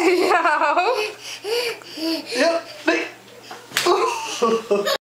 yeah. yep.